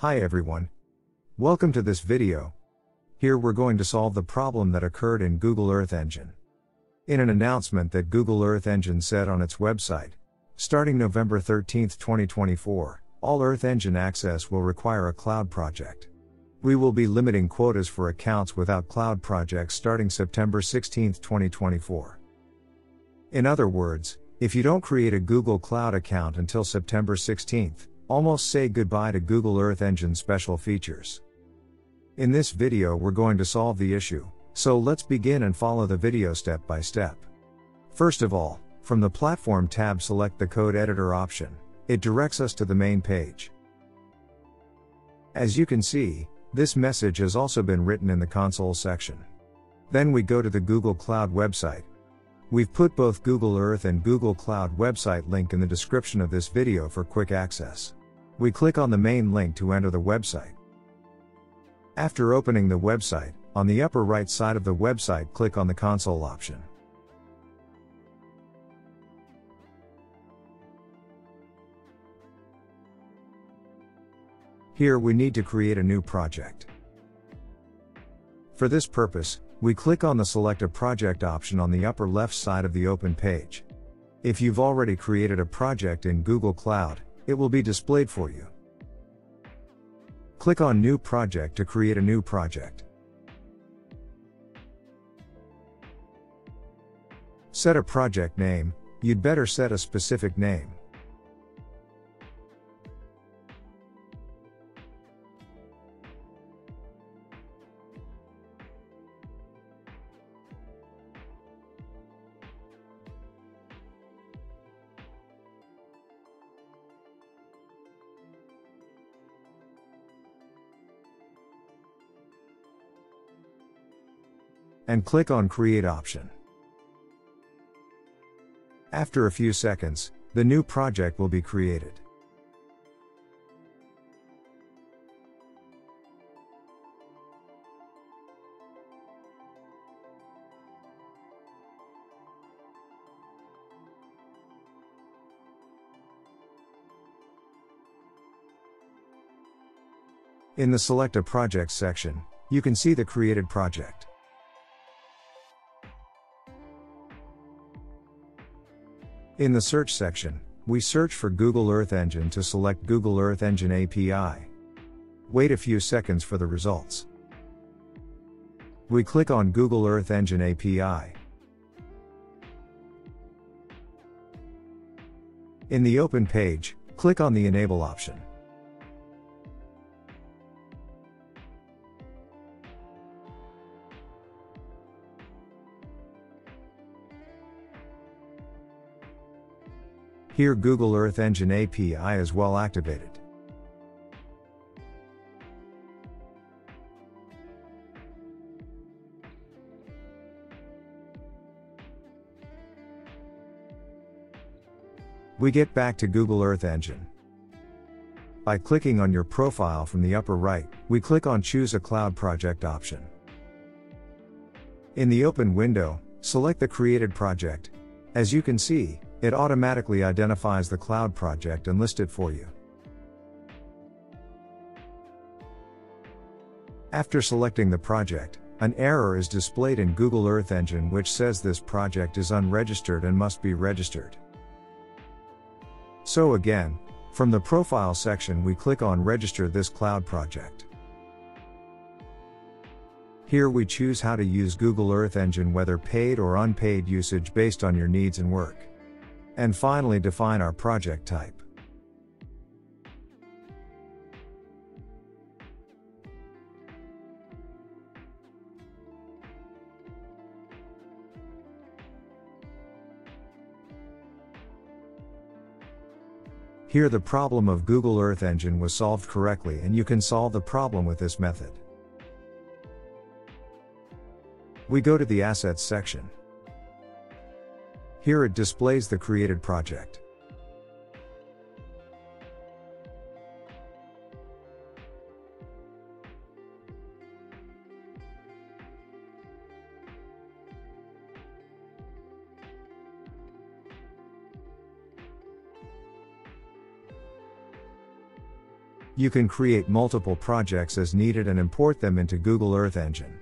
Hi everyone. Welcome to this video. Here we're going to solve the problem that occurred in Google Earth Engine. In an announcement that Google Earth Engine said on its website, starting November 13, 2024, all Earth Engine access will require a cloud project. We will be limiting quotas for accounts without cloud projects starting September 16, 2024. In other words, if you don't create a Google Cloud account until September 16, almost say goodbye to Google Earth Engine special features. In this video we're going to solve the issue, so let's begin and follow the video step by step. First of all, from the Platform tab select the Code Editor option, it directs us to the main page. As you can see, this message has also been written in the console section. Then we go to the Google Cloud website. We've put both Google Earth and Google Cloud website link in the description of this video for quick access. We click on the main link to enter the website. After opening the website, on the upper right side of the website click on the console option. Here we need to create a new project. For this purpose, we click on the Select a Project option on the upper left side of the open page. If you've already created a project in Google Cloud, it will be displayed for you. Click on New Project to create a new project. Set a project name, you'd better set a specific name. And click on Create option. After a few seconds, the new project will be created. In the Select a Project section, you can see the created project. In the search section, we search for Google Earth Engine to select Google Earth Engine API. Wait a few seconds for the results. We click on Google Earth Engine API. In the open page, click on the Enable option. Here Google Earth Engine API is well activated. We get back to Google Earth Engine. By clicking on your profile from the upper right, we click on Choose a Cloud Project option. In the open window, select the created project. As you can see, it automatically identifies the cloud project and lists it for you. After selecting the project, an error is displayed in Google Earth Engine which says this project is unregistered and must be registered. So again, from the Profile section we click on Register this cloud project. Here we choose how to use Google Earth Engine whether paid or unpaid usage based on your needs and work. And finally define our project type. Here the problem of Google Earth Engine was solved correctly and you can solve the problem with this method. We go to the Assets section. Here it displays the created project. You can create multiple projects as needed and import them into Google Earth Engine.